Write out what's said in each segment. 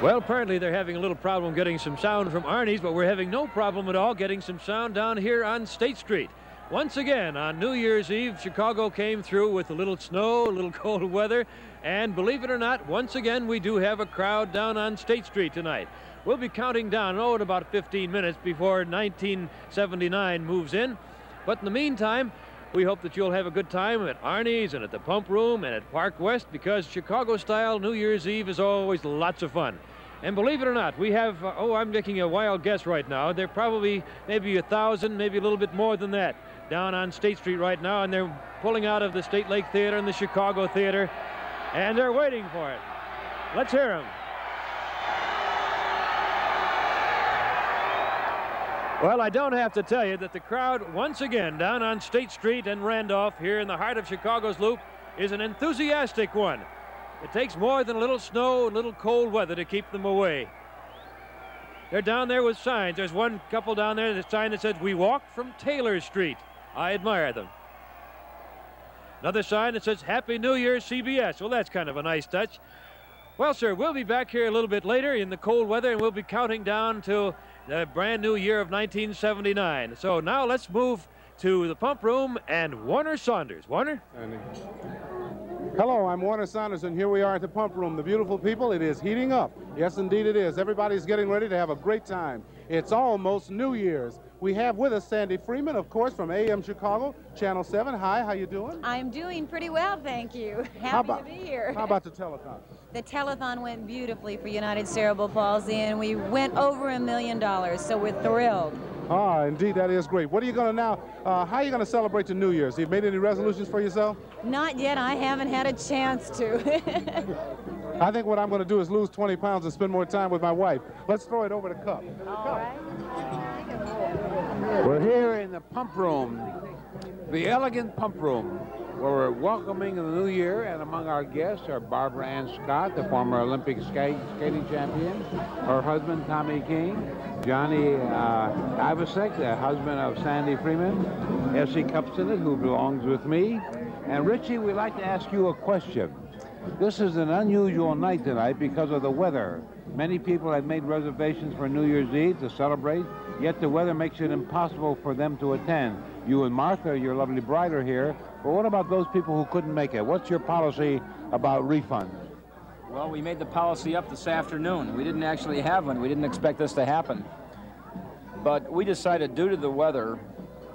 Well, apparently they're having a little problem getting some sound from Arnie's, but we're having no problem at all getting some sound down here on State Street. Once again, on New Year's Eve, Chicago came through with a little snow, a little cold weather, and believe it or not, once again, we do have a crowd down on State Street tonight. We'll be counting down, oh, in about 15 minutes before 1979 moves in. But in the meantime, we hope that you'll have a good time at Arnie's and at the Pump Room and at Park West because Chicago-style New Year's Eve is always lots of fun. And believe it or not, we have, uh, oh, I'm making a wild guess right now. They're probably maybe a thousand, maybe a little bit more than that down on State Street right now, and they're pulling out of the State Lake Theater and the Chicago Theater, and they're waiting for it. Let's hear them. Well, I don't have to tell you that the crowd, once again, down on State Street and Randolph, here in the heart of Chicago's Loop, is an enthusiastic one. It takes more than a little snow and a little cold weather to keep them away. They're down there with signs. There's one couple down there, the sign that says, We walk from Taylor Street. I admire them. Another sign that says, Happy New Year, CBS. Well, that's kind of a nice touch. Well, sir, we'll be back here a little bit later in the cold weather, and we'll be counting down to the brand new year of 1979. So now let's move to the pump room and Warner Saunders. Warner? Hello, I'm Warner Saunders, and here we are at the pump room. The beautiful people, it is heating up. Yes, indeed it is. Everybody's getting ready to have a great time. It's almost New Year's. We have with us Sandi Freeman, of course, from AM Chicago, Channel 7. Hi, how you doing? I'm doing pretty well, thank you. Happy about, to be here. How about the telethon? The telethon went beautifully for United Cerebral Palsy, and we went over a million dollars, so we're thrilled. Ah, indeed, that is great. What are you going to now, uh, how are you going to celebrate the New Year's? Have you made any resolutions for yourself? Not yet. I haven't had a chance to. I think what I'm going to do is lose 20 pounds and spend more time with my wife. Let's throw it over the Kup. All right. We're here in the pump room, the elegant pump room, where we're welcoming the new year, and among our guests are Barbara Ann Scott, the former Olympic skate, skating champion, her husband Tommy King, Johnny uh, Ivasek, the husband of Sandi Freeman, Essie Kupcinet, who belongs with me, and Richie, we'd like to ask you a question. This is an unusual night tonight because of the weather. Many people have made reservations for New Year's Eve to celebrate, yet the weather makes it impossible for them to attend. You and Martha, your lovely bride, are here, but what about those people who couldn't make it? What's your policy about refunds? Well, we made the policy up this afternoon. We didn't actually have one. We didn't expect this to happen. But we decided, due to the weather,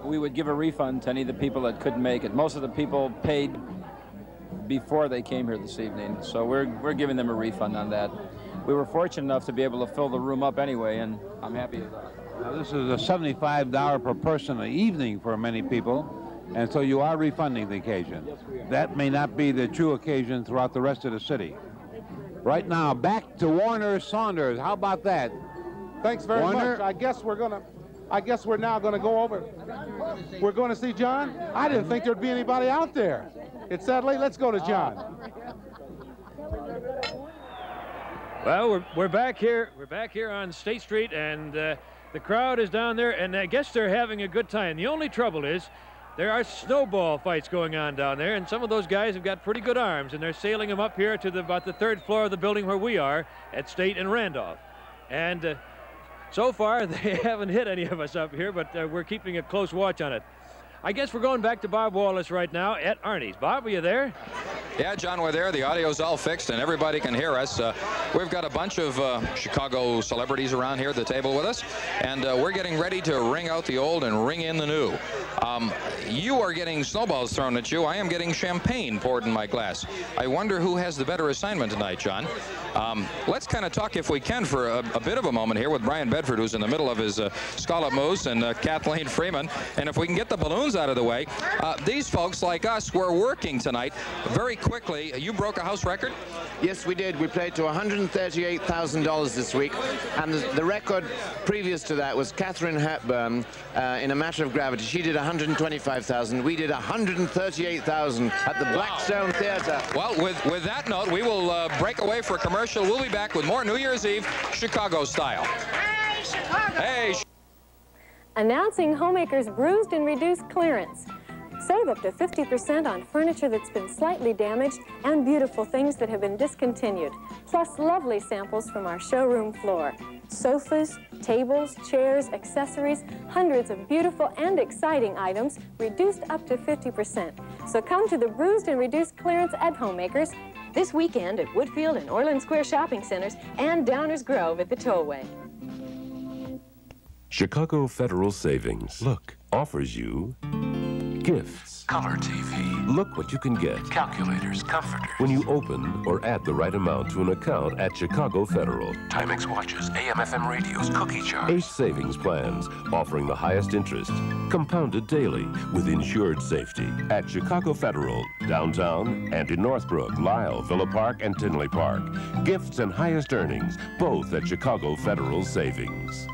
we would give a refund to any of the people that couldn't make it. Most of the people paid before they came here this evening, so we're, we're giving them a refund on that. We were fortunate enough to be able to fill the room up anyway, and I'm happy with that. Now, this is a $75 per person an evening for many people, and so you are refunding the occasion. Yes, we are. That may not be the true occasion throughout the rest of the city. Right now, back to Warner Saunders. How about that? Thanks very Warner? much. I guess we're going to, I guess we're now going to go over. We're going to see John? I didn't think there'd be anybody out there. It's that late. Let's go to John. Well, we're, we're back here. We're back here on State Street, and uh, the crowd is down there, and I guess they're having a good time. The only trouble is there are snowball fights going on down there, and some of those guys have got pretty good arms, and they're sailing them up here to the, about the third floor of the building where we are at State and Randolph. And uh, so far, they haven't hit any of us up here, but uh, we're keeping a close watch on it. I guess we're going back to Bob Wallace right now at Arnie's. Bob, are you there? Yeah, John, we're there. The audio's all fixed and everybody can hear us. Uh, we've got a bunch of uh, Chicago celebrities around here at the table with us, and uh, we're getting ready to ring out the old and ring in the new. Um, you are getting snowballs thrown at you. I am getting champagne poured in my glass. I wonder who has the better assignment tonight, John. Um, let's kind of talk, if we can, for a, a, bit of a moment here with Brian Bedford, who's in the middle of his uh, scallop mousse, and uh, Kathleen Freeman. And if we can get the balloons out of the way, uh, these folks like us were working tonight very quickly. You broke a house record? Yes, we did. We played to $138,000 this week, and the, the, record previous to that was Katharine Hepburn uh, in A Matter of Gravity. She did 125,000. We did 138,000 at the Blackstone wow. Theater. Well, with, with that note, we will uh, break away for a commercial. We'll be back with more New Year's Eve Chicago style. Hey, Chicago! Hey, Announcing Homemaker's bruised and reduced clearance. Save up to 50% on furniture that's been slightly damaged and beautiful things that have been discontinued, plus lovely samples from our showroom floor. Sofas, tables, chairs, accessories, hundreds of beautiful and exciting items reduced up to 50%. So come to the Bruised and Reduced Clearance at Homemakers this weekend at Woodfield and Orland Square Shopping Centers and Downers Grove at the Tollway. Chicago Federal Savings. Look, offers you gifts. Color TV. Look what you can get. Calculators, comforters. When you open or add the right amount to an account at Chicago Federal. Timex watches, AM FM radios, cookie jars. Eight savings plans offering the highest interest. Compounded daily with insured safety. At Chicago Federal, downtown and in Northbrook, Lisle, Villa Park, and Tinley Park. Gifts and highest earnings, both at Chicago Federal Savings.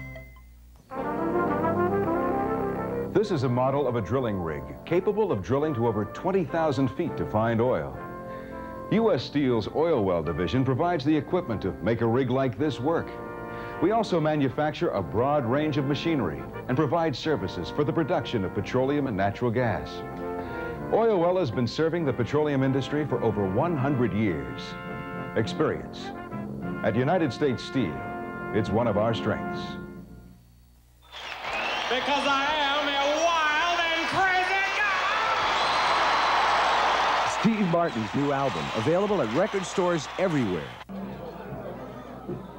This is a model of a drilling rig capable of drilling to over 20,000 feet to find oil. U.S. Steel's oil well division provides the equipment to make a rig like this work. We also manufacture a broad range of machinery and provide services for the production of petroleum and natural gas. Oil Well has been serving the petroleum industry for over 100 years. Experience. At United States Steel, it's one of our strengths. Steve Martin's new album, available at record stores everywhere.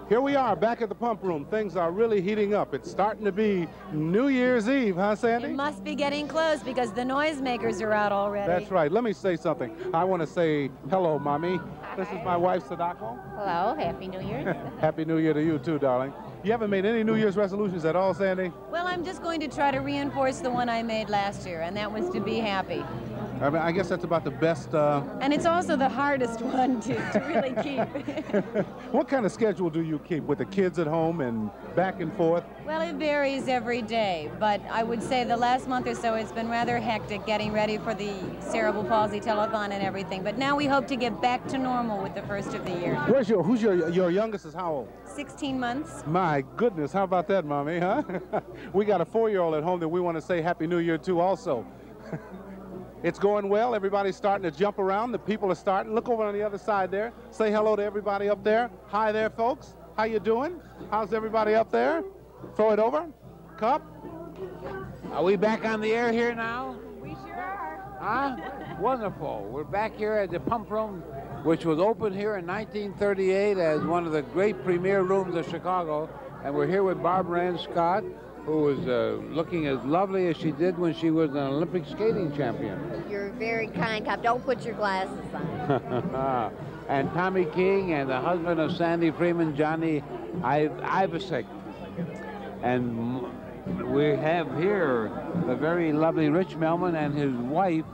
Here we are back at the pump room. Things are really heating up. It's starting to be New Year's Eve, huh, Sandi? It must be getting close because the noisemakers are out already. That's right. Let me say something. I want to say hello, Mommy. This is my wife, Sadako. Hello, Happy New Year. Happy New Year to you, too, darling. You haven't made any New Year's resolutions at all, Sandi? Well, I'm just going to try to reinforce the one I made last year, and that was to be happy. I, mean, I guess that's about the best. Uh... And it's also the hardest one to, to really keep. what kind of schedule do you keep with the kids at home and back and forth? Well, it varies every day, but I would say the last month or so it's been rather hectic getting ready for the cerebral palsy telethon and everything. But now we hope to get back to normal with the first of the year. Where's your who's your your youngest is how old? 16 months. My goodness, how about that, mommy, huh? we got a four-year-old at home that we want to say Happy New Year to also. It's going well. Everybody's starting to jump around. The people are starting. Look over on the other side there. Say hello to everybody up there. Hi there, folks. How you doing? How's everybody up there? Throw it over. Kup. Are we back on the air here now? We sure are. Huh? Wonderful. We're back here at the pump room, which was opened here in 1938 as one of the great premier rooms of Chicago. And we're here with Barbara Ann Scott, who was uh, looking as lovely as she did when she was an Olympic skating champion. You're very kind, Kup. Don't put your glasses on. and Tommy King and the husband of Sandi Freeman, Johnny Ivasek. And we have here the very lovely Rich Melman and his wife,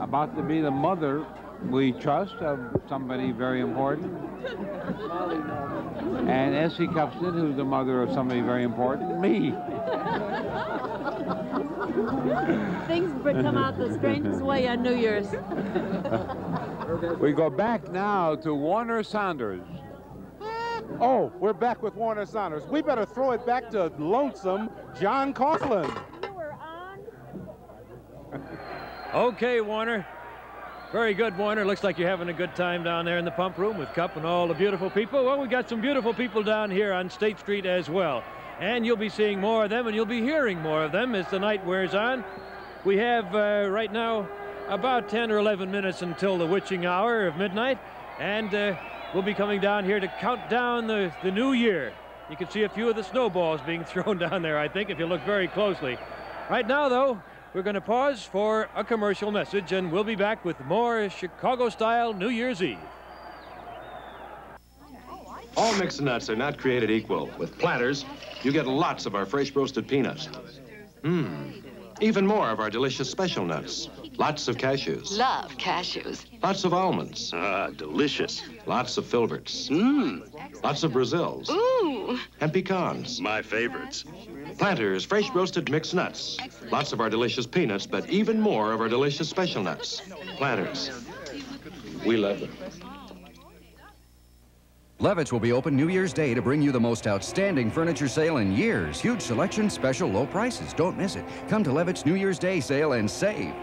about to be the mother, we trust, of somebody very important. And Essie Kupcinet, who's the mother of somebody very important, me. Things come out the strangest way on New Year's. we go back now to Warner Saunders. Oh, we're back with Warner Saunders. We better throw it back to lonesome John Coughlin. okay, Warner. Very good, Warner. Looks like you're having a good time down there in the pump room with Kup and all the beautiful people. Well, we've got some beautiful people down here on State Street as well. And you'll be seeing more of them, and you'll be hearing more of them as the night wears on. We have uh, right now about 10 or 11 minutes until the witching hour of midnight, and uh, we'll be coming down here to count down the, the new year. You can see a few of the snowballs being thrown down there, I think, if you look very closely. Right now, though, we're going to pause for a commercial message, and we'll be back with more Chicago-style New Year's Eve. All mixed nuts are not created equal. With Planters, you get lots of our fresh roasted peanuts. Mmm. Even more of our delicious special nuts. Lots of cashews. Love cashews. Lots of almonds. Ah, delicious. Lots of filberts. Mmm. Lots of Brazils. Ooh. And pecans. My favorites. Planters, fresh roasted mixed nuts. Lots of our delicious peanuts, but even more of our delicious special nuts. Planters. We love them. Levitz will be open New Year's Day to bring you the most outstanding furniture sale in years. Huge selection, special low prices. Don't miss it. Come to Levitz New Year's Day sale and save.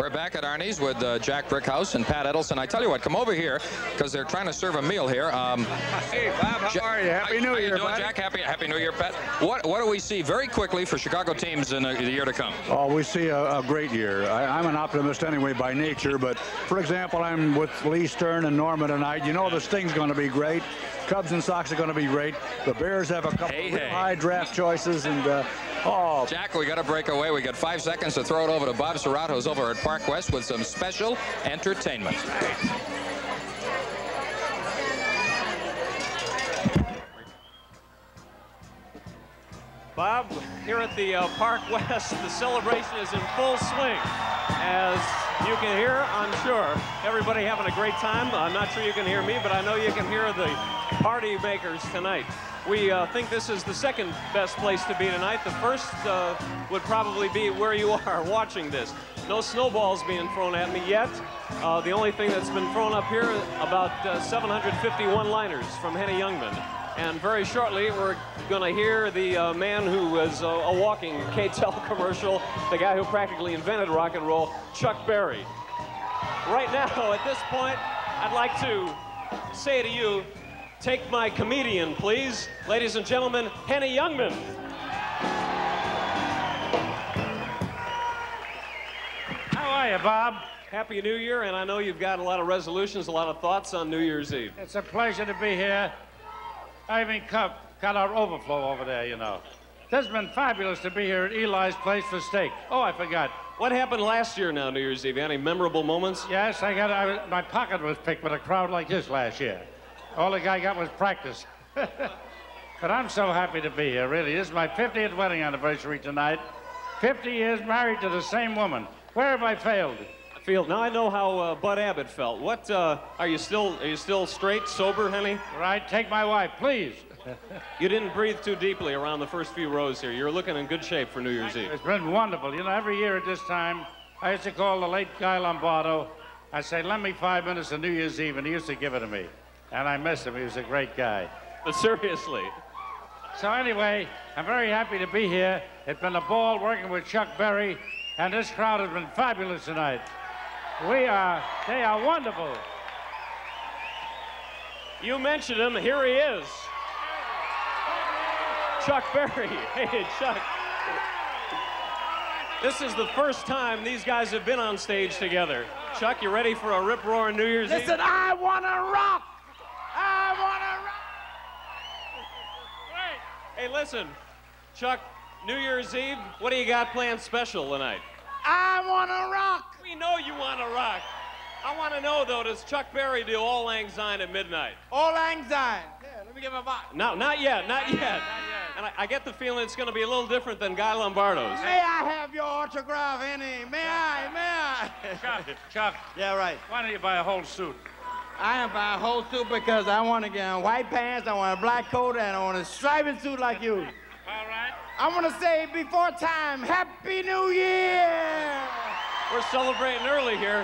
We're back at Arnie's with uh, Jack Brickhouse and Pat Edelson. I tell you what, come over here because they're trying to serve a meal here. Um, hey, Bob, how are you? Happy New how Year, doing, buddy. Jack? Happy Happy New Year, Pat. What What do we see very quickly for Chicago teams in the, the year to come? Oh, we see a, a great year. I, I'm an optimist anyway by nature, but for example, I'm with Lee Stern and Norma tonight. You know this thing's going to be great. Cubs and Sox are going to be great. The Bears have a couple Hey, of hey. high draft choices, and uh, oh, Jack, we got to break away. We got five seconds to throw it over to Bob Sirott, who's over at Park West with some special entertainment. Bob, here at the uh, Park West, the celebration is in full swing. As you can hear, I'm sure, everybody having a great time. I'm not sure you can hear me, but I know you can hear the party makers tonight. We uh, think this is the second best place to be tonight. The first uh, would probably be where you are watching this. No snowballs being thrown at me yet. Uh, the only thing that's been thrown up here, about uh, 750 one-liners from Henny Youngman. And very shortly, we're going to hear the uh, man who was uh, a walking K-tel commercial, the guy who practically invented rock and roll, Chuck Berry. Right now, at this point, I'd like to say to you, take my comedian, please. Ladies and gentlemen, Henny Youngman. How are you, Bob? Happy New Year, and I know you've got a lot of resolutions, a lot of thoughts on New Year's Eve. It's a pleasure to be here. I mean, got, got our overflow over there, you know. This has been fabulous to be here at Eli's Place for steak. Oh, I forgot. What happened last year now, New Year's Eve? Any memorable moments? Yes, I got. I, my pocket was picked with a crowd like this last year. All the guy got was practice. but I'm so happy to be here. Really, this is my 50th wedding anniversary tonight. 50 years married to the same woman. Where have I failed? Field. Now I know how uh, Bud Abbott felt. What uh, are you still? Are you still straight, sober, Henny? Right. Take my wife, please. You didn't breathe too deeply around the first few rows here. You're looking in good shape for New Year's Eve. It's been wonderful. You know, every year at this time, I used to call the late Guy Lombardo. I'd say, lend me five minutes of New Year's Eve, and he used to give it to me. And I miss him. He was a great guy. But seriously. So anyway, I'm very happy to be here. It's been a ball working with Chuck Berry, and this crowd has been fabulous tonight. We are, they are wonderful. You mentioned him. Here he is. Chuck Berry. Hey, Chuck. This is the first time these guys have been on stage together. Chuck, you ready for a rip roaring New Year's Eve? Listen, I want to rock. Hey, listen, Chuck, New Year's Eve, what do you got planned special tonight? I want to rock. We know you want to rock. I want to know, though, does Chuck Berry do Auld Lang Syne at midnight? All anxiety. Yeah, let me get my box. No, not yet, not yet. Not yet. And I, I get the feeling it's going to be a little different than Guy Lombardo's. May I have your autograph, Annie? May I? May I? Chuck, Chuck. Yeah, right. Why don't you buy a whole suit? I am buying a whole suit because I want to get on white pants, I want a black coat, and I want a striped suit like you. All right. I want to say before time, Happy New Year! We're celebrating early here.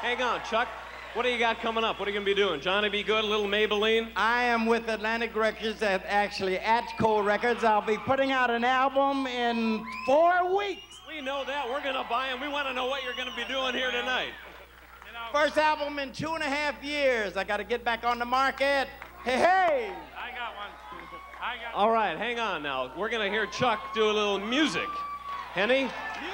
Hang on, Chuck. What do you got coming up? What are you going to be doing? Johnny B. Goode, Little Maybellene? I am with Atlantic Records at actually at Atco Records. I'll be putting out an album in four weeks. We know that. We're going to buy them. We want to know what you're going to be doing here tonight. First album in two and a half years. I got to get back on the market. Hey, hey! I got one. I got All right, hang on now. We're going to hear Chuck do a little music. Henny,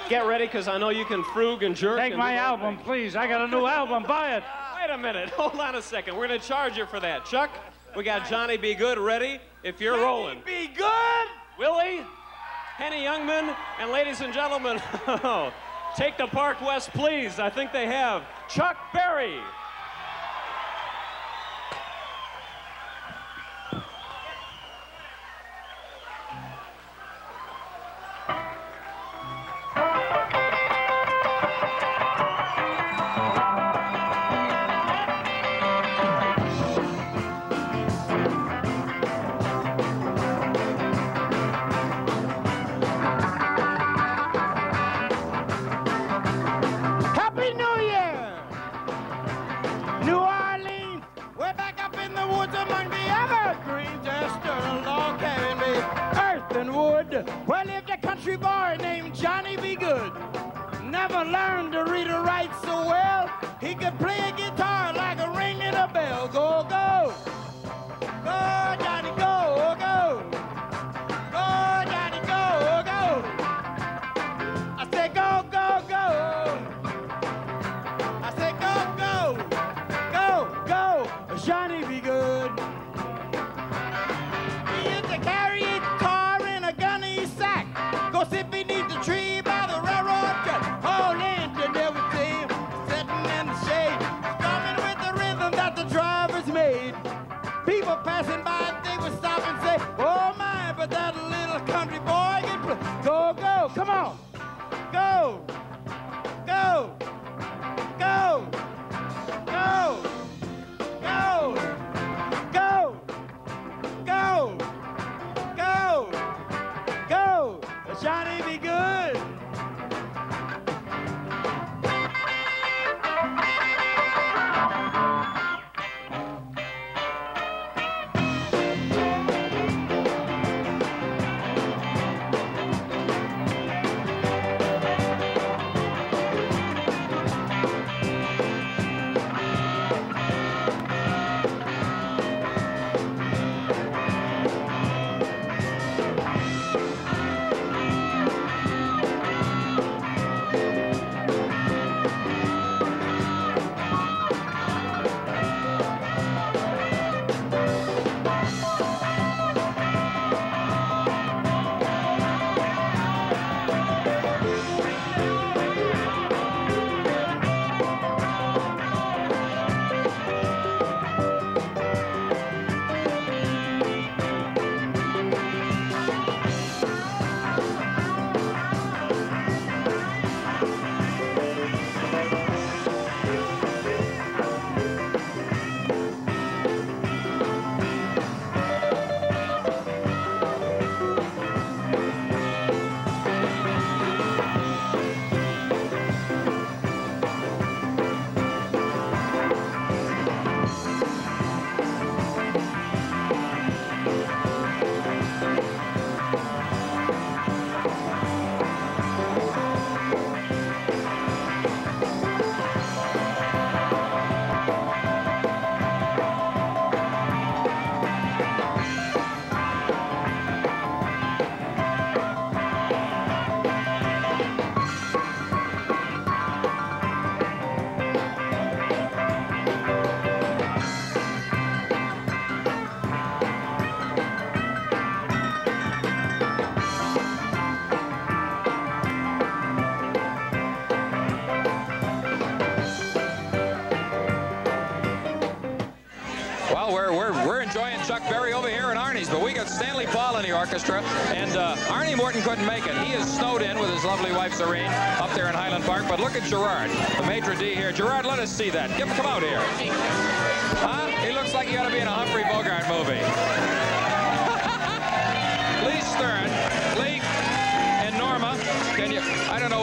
get ready because I know you can frug and jerk. Take and my do that album, please. I got a new album. Buy it. Wait a minute. Hold on a second. We're going to charge you for that. Chuck, we got Johnny B. Goode ready if you're rolling. Be good! Willie, Henny Youngman, and ladies and gentlemen, oh, take the Park West, please. I think they have Chuck Berry. alive. People passing by, they would stop and say, Oh my, but that little country boy can play. Go, go, come on. Go. Go. Go. Go. Orchestra, and uh, Arnie Morton couldn't make it. He is snowed in with his lovely wife, Zorine, up there in Highland Park. But look at Gerard, the maitre d' here. Gerard, let us see that. Give, come out here. Huh? He looks like he ought to be in a Humphrey Bogart movie.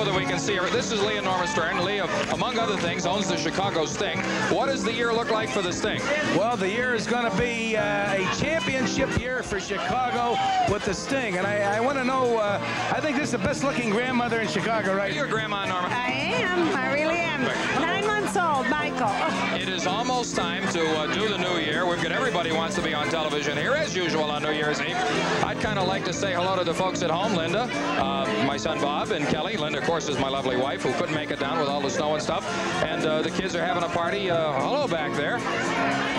I don't know whether we can see her. This is Lee and Norma Stern. Lee, among other things, owns the Chicago Sting. What does the year look like for the Sting? Well, the year is going to be uh, a championship year for Chicago with the Sting. And I, I want to know, uh, I think this is the best looking grandmother in Chicago, right? Your grandma, Norma. I am. I really am. Nine months old, Michael. It is almost time to uh, do the new year. We've got everybody wants to be on television here, as usual, on New Year's Eve. I'd kind of like to say hello to the folks at home, Linda, uh, my son Bob, and Kelly. Linda, of course, is my lovely wife who couldn't make it down with all the snow and stuff. And uh, the kids are having a party. Uh, hello back there.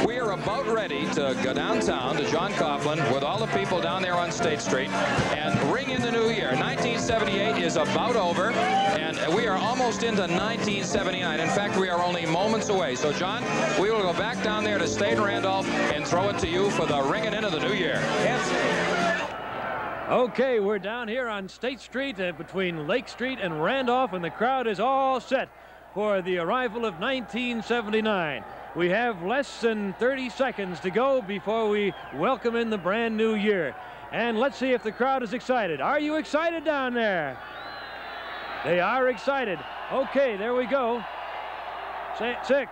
We are about ready to go downtown to John Coughlin with all the people down there on State Street and ring in the new year. 1978 is about over, and we are almost into 1979. In fact, we are only moments away. So, John, we will go back down there to State Randolph and throw it to you for the ringing in of the new year. Yes. Okay, we're down here on State Street uh, between Lake Street and Randolph, and the crowd is all set for the arrival of 1979. We have less than 30 seconds to go before we welcome in the brand new year. And let's see if the crowd is excited. Are you excited down there? They are excited. Okay, there we go. Six,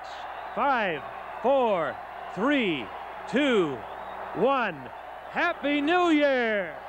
five, four, three, two, one. Happy New Year!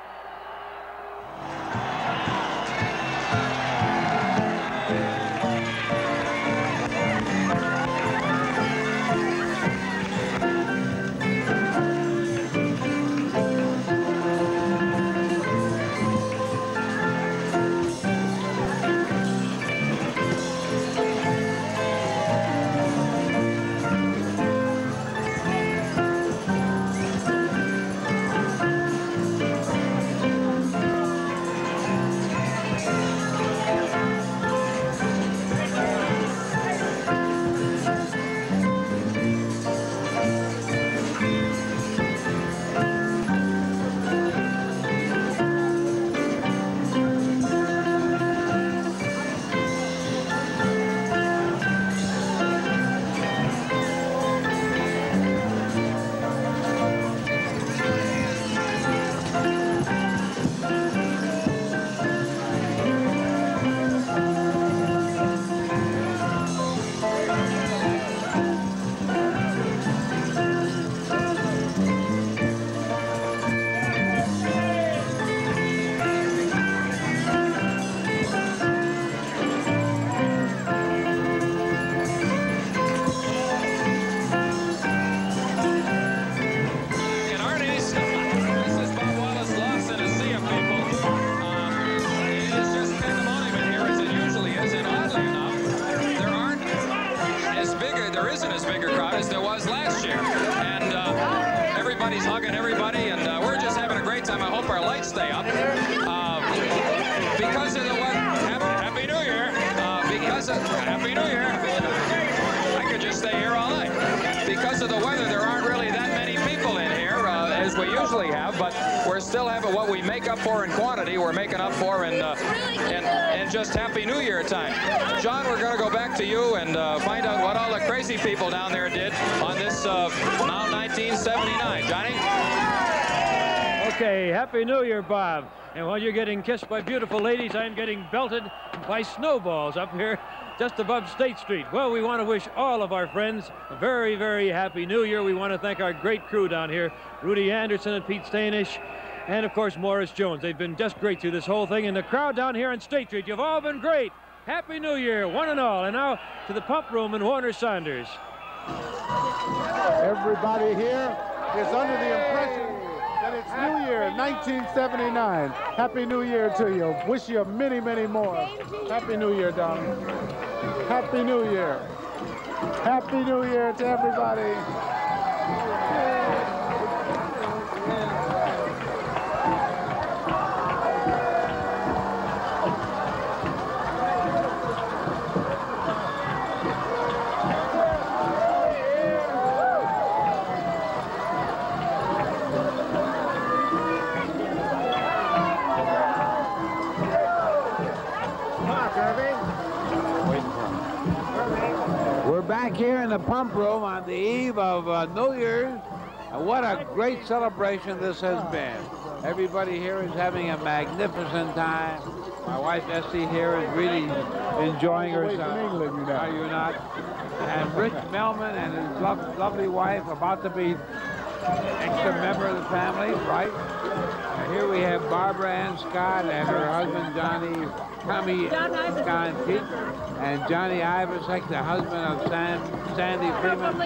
Still having what we make up for in quantity. We're making up for in uh, in, in just Happy New Year time. John, we're going to go back to you and uh, find out what all the crazy people down there did on this uh, now 1979. Johnny. Okay, Happy New Year, Bob. And while you're getting kissed by beautiful ladies, I'm getting belted by snowballs up here just above State Street. Well, we want to wish all of our friends a very, very happy New Year. We want to thank our great crew down here, Rudy Anderson and Pete Stainish, and of course Morris Jones. They've been just great through this whole thing. And the crowd down here on State Street, you've all been great. Happy New Year, one and all. And now to the pump room and Warner Saunders. Everybody here is under the impression that it's New Year 1979. Happy New Year to you. Wish you many, many more. Happy New Year, darling. Happy New Year. Happy New Year to everybody. Back here in the pump room on the eve of uh, New Year's. And what a great celebration this has been. Everybody here is having a magnificent time. My wife Essie here is really enjoying herself. Are you not? And Rich Melman and his lo lovely wife about to be extra member of the family, right? And here we have Barbara Ann Scott and her husband Johnny, Tommy Scott Pete, and Johnny Ivasek, the husband of Sam, Sandi Freeman.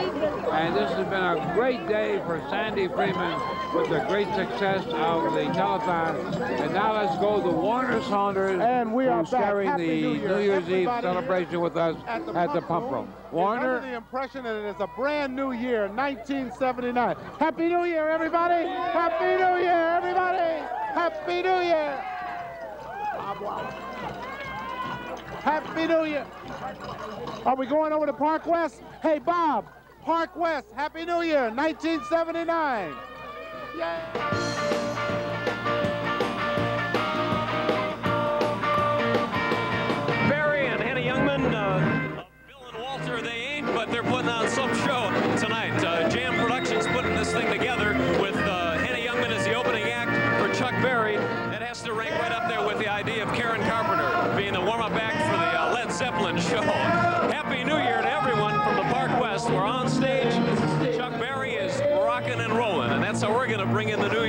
And this has been a great day for Sandi Freeman with the great success of the telethon. And now let's go to Warner Saunders, And we are sharing the New Year, Year's Eve celebration with us at the at the pump room. Warner? under the impression that it is a brand new year, 1979. Happy New Year, everybody! Happy New Year, everybody! Happy New Year! Happy New Year! Are we going over to Park West? Hey, Bob, Park West, Happy New Year, 1979. Barry and Henny Youngman, uh, Bill and Walter, they ain't, but they're putting on some show in the new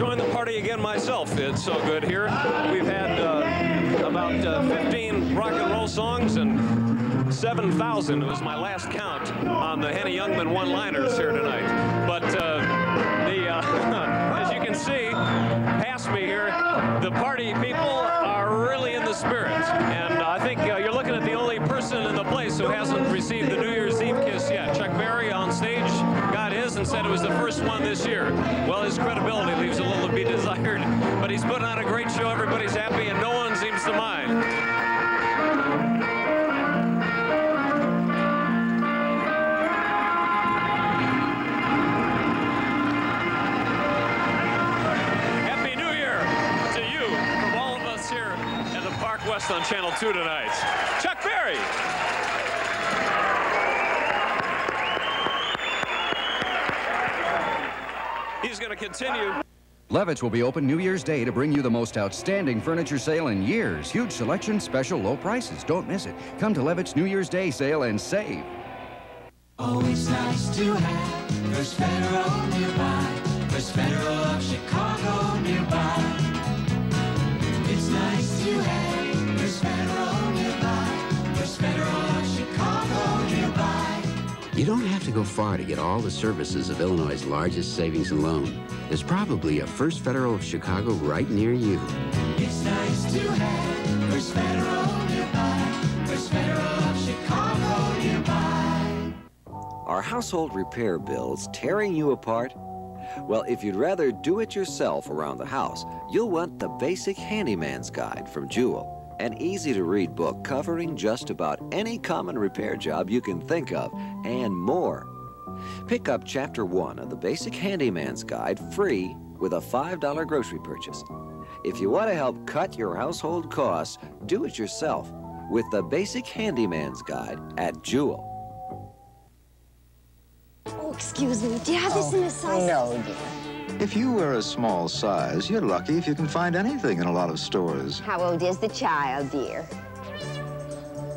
join the party again myself. It's so good here. We've had uh, about uh, 15 rock and roll songs and 7,000 was my last count on the Henny Youngman one-liners here tonight. But uh, the uh, as you can see, past me here, the party people are really in the spirit. And I think uh, you're looking at the only person in the place who hasn't received the New Year's Eve kiss yet. Chuck Berry on stage got his and said it was the first one this year. Well, his credibility but he's putting on a great show. Everybody's happy, and no one seems to mind. Happy New Year to you from all of us here at the Park West on Channel 2 tonight. Chuck Berry. He's going to continue. Levitz will be open New Year's Day to bring you the most outstanding furniture sale in years. Huge selection, special low prices. Don't miss it. Come to Levitz New Year's Day sale and save. Nice to have First Federal nearby. First Federal of Chicago nearby. It's nice to have First Federal nearby. First Federal you don't have to go far to get all the services of Illinois' largest savings and loan. There's probably a First Federal of Chicago right near you. It's nice to have First Federal nearby. First Federal of Chicago nearby. Are household repair bills tearing you apart? Well, if you'd rather do it yourself around the house, you'll want the Basic Handyman's Guide from Jewel, an easy to read book covering just about any common repair job you can think of and more. Pick up chapter one of the Basic Handyman's Guide free with a $5 grocery purchase. If you want to help cut your household costs, do it yourself with the Basic Handyman's Guide at Jewel. Oh, excuse me. Do you have this in a oh, size? No, dear. If you wear a small size, you're lucky if you can find anything in a lot of stores. How old is the child, dear?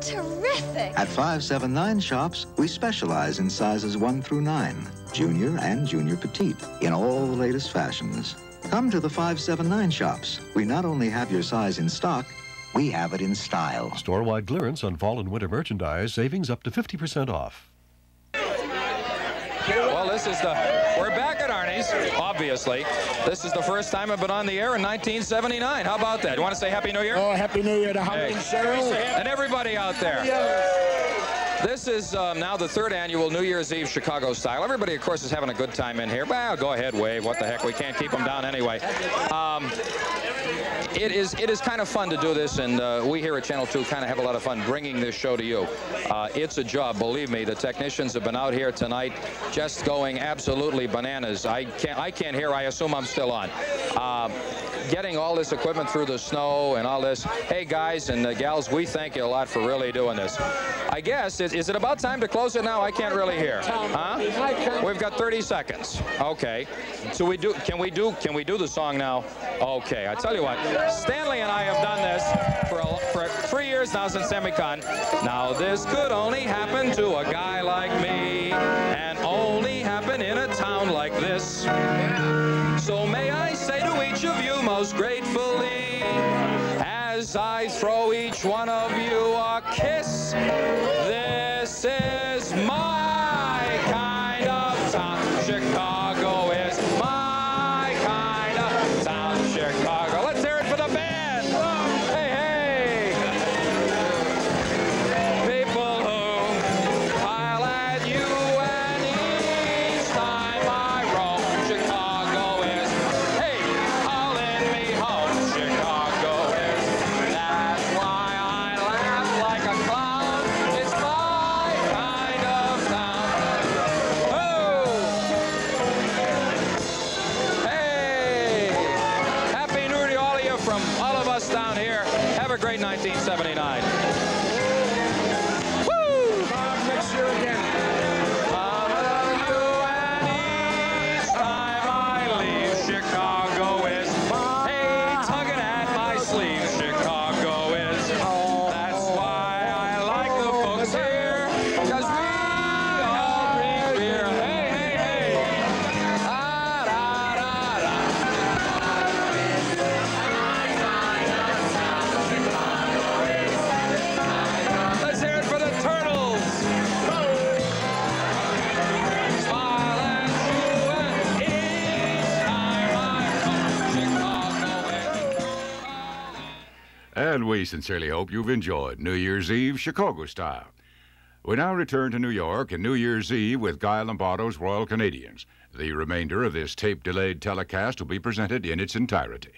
Terrific. At 579 shops, we specialize in sizes 1 through 9, junior and junior petite, in all the latest fashions. Come to the 579 shops. We not only have your size in stock, we have it in style. Store-wide clearance on fall and winter merchandise, savings up to 50% off. Well, this is the, we're back obviously. This is the first time I've been on the air in 1979. How about that? You want to say Happy New Year? Oh, Happy New Year to Howard and Cheryl. And everybody out there. This is um, now the third annual New Year's Eve Chicago style. Everybody, of course, is having a good time in here. Well, go ahead, wave. What the heck? We can't keep them down anyway. Um, it is it is kind of fun to do this, and uh, we here at Channel 2 kind of have a lot of fun bringing this show to you. Uh, it's a job, believe me. The technicians have been out here tonight just going absolutely bananas. I can't I can't hear. I assume I'm still on. Uh, getting all this equipment through the snow and all this. Hey, guys and uh, gals, we thank you a lot for really doing this. I guess, is, is it about time to close it now? I can't really hear. Huh? We've got 30 seconds. Okay. So we do, can we do, can we do the song now? Okay, I tell you what, Stanley and I have done this for, a, for three years now since Semicon. Now this could only happen to a guy like me and only happen in a town like this. So may I most gratefully, as I throw each one of you a kiss, we sincerely hope you've enjoyed New Year's Eve Chicago style. We now return to New York and New Year's Eve with Guy Lombardo's Royal Canadians. The remainder of this tape delayed telecast will be presented in its entirety.